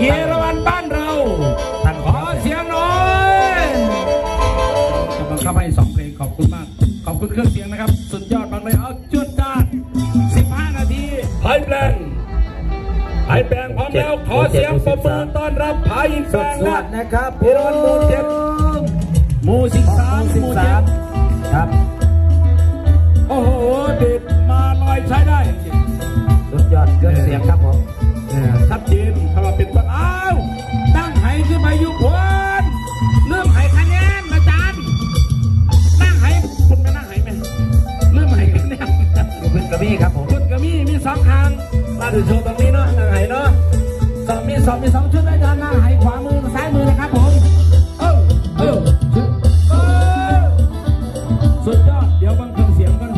เยอรมันบ้านเราท่านขอเสียงหน่อยกำลังเข้าให้สองเพลงขอบคุณมาก ขอบคุณเครื่องเสียงนะครับ สุดยอดมากเลยเอาจุดจ้า15 นาทีไทยแปลงไทยแปลงพร้อมแล้วขอเสียงปรบมือต้อนรับไทยแปลงสวันะสดีนะครับเยอรมันหมู่เจ็ดหมู่สิบสามหสิบมู่สาเจ็มดครับโอ้โหเด็ดมาลอยใช้ได้จริงสุดยอดเครื่องเสียงครับผมชัดเจนคำว่ มาดูโชว์ตรงนี้เนาะนางไห้เนาะสองมีสองมีสองชุดอาจารย์นั่งไห้ขวามือซ้ายมือนะครับผมเออเออเออสุดยอดเดี๋ยวบังเครื่องเสียงกัน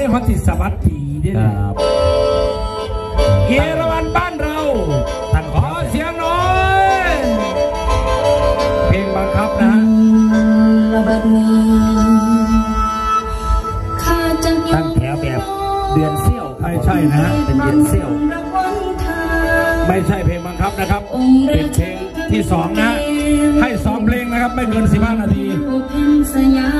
แสดงในฮอตติสวัสดีด้วยนะเยอรมันบ้านเราท่านขอเสียงหน่อยเพลงบังคับนะฮะระบัดนี้ข้าจะยอตั้งมแถวแบบเดือนเซี่ยวครับไม่ใช่นะฮะเป็นเดือนเซี่ยวรางวัลทางไม่ใช่เพลงบังคับนะครับ เป็นเพลงที่สองนะฮะให้สองเพลงนะครับ ไม่เกิน15นาทีผู้เพ็ญสยาม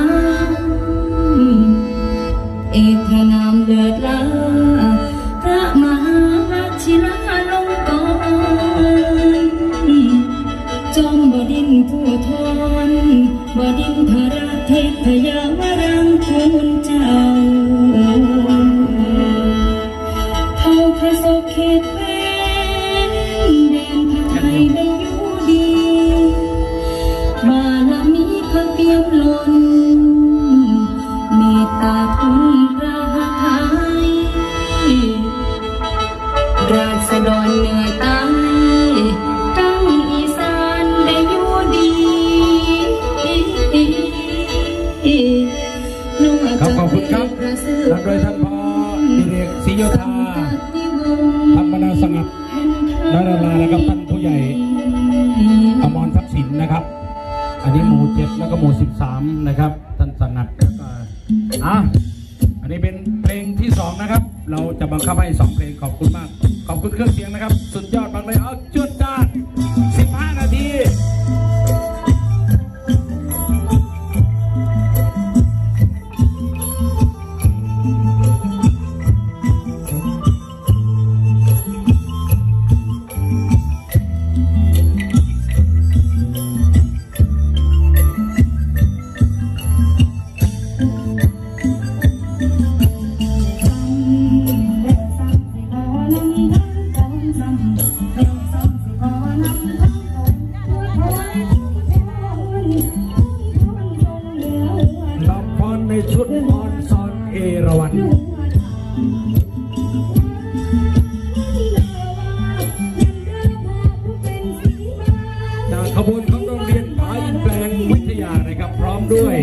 पदिन्धरा धैत्रया वरा। ธาธรรมนาสงัดนราลาและครับท่านผู้ใหญ่อมรทรัพย์สินนะครับ อันนี้หมู่เจ็ดแล้วก็หมู่สิบสามนะครับท่านสงัดอะอันนี้เป็นเพลงที่สองนะครับ เราจะบังคับให้สองเพลงขอบคุณมาก ขอบคุณเครื่องเสียงนะครับ สุดยอด ในชุดออนซอนเอราวันจากขบวนของโรงเรียนพายแปลงวิทยานะครับ พร้อมด้วย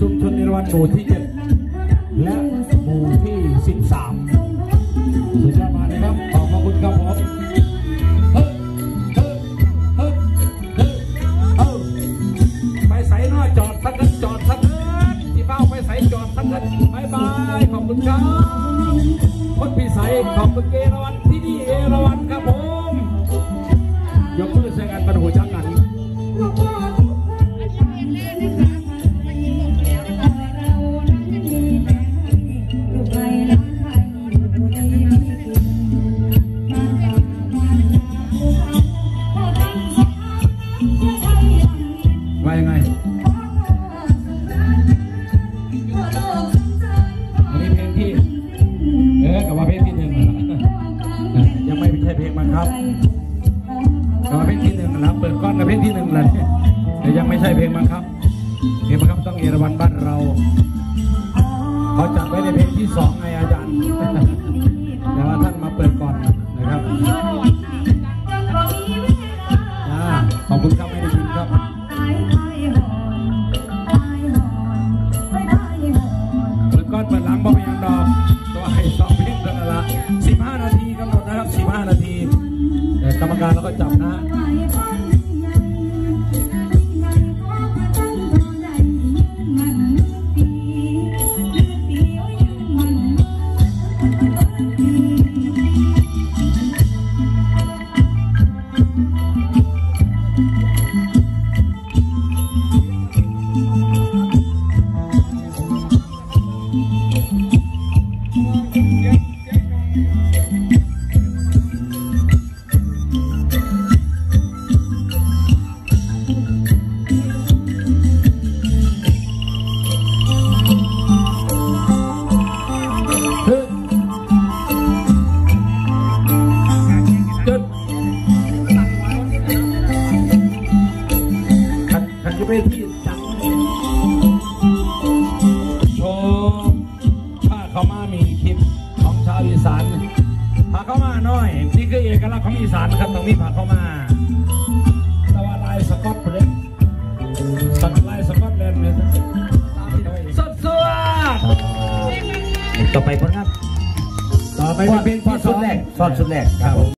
ชุมชนเอราวันหมู่ที่เจ็ดและหมู่ที่สิบสามสุดยอด ส่จอดสักนิดบายบายขอบคุณครับคนพิสัยขอบคุณเอราวันที่นี่เอราวันครับผมยกมือใส่กันเป็นหัวจังกัน ช่เพลงมังคับกับว่าเพลงที่หนึ่งนะเปิดก้อนกับเพลงที่หนึ่งเลยแต่ยังไม่ใช่เพลงมังคับ เพลงมังคับต้องเอราวันบ้านเรา เขาจัดไว้ในเพลงที่สองไงอาจารย์ การแล้วก็จับนะ เวทีจังโชว์ผ้าเขามามีคลิปของชาวอีสานผ้าเขามาน้อย นี่คือเอกลักษณ์ของอีสานครับตรงนี้ผ้าเขามาตะวันลายสกอตเลยสัตว์ลายสกอตแลนด์เลยสดสวดต่อไปผลงานต่อไปเป็นเพลงฟอที่ดสุดแรกฟอดสุดแรกครับ